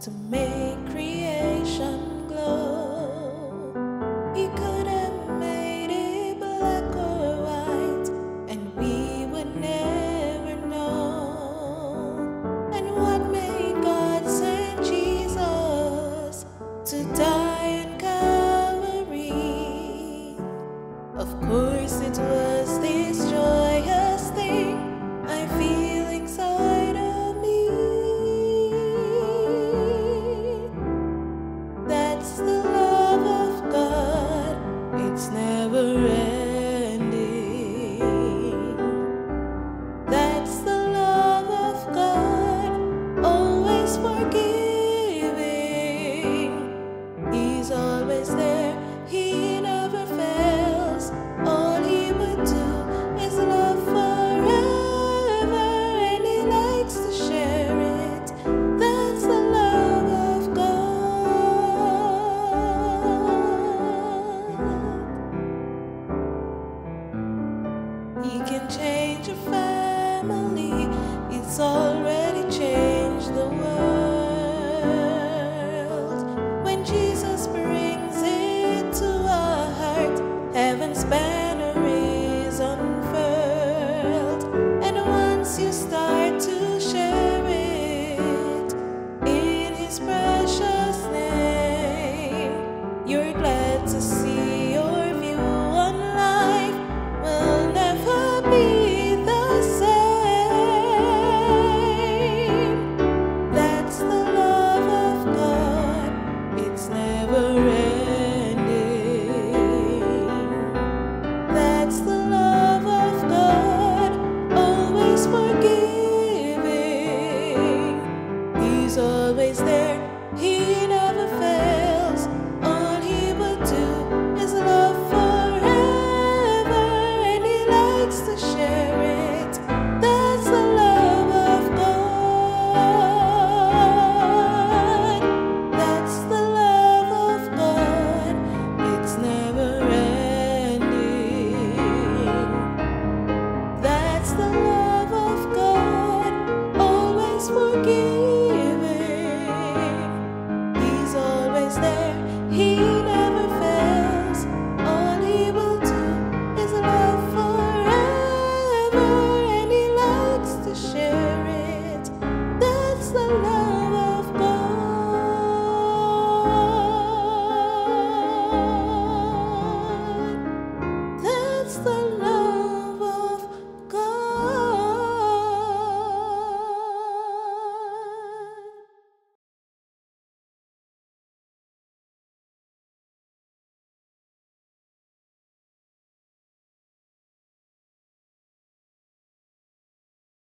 to make creation glow. He could have made it black or white, and we would never know. And what made God send Jesus to die in Calvary? Of course. He can change a family, it's already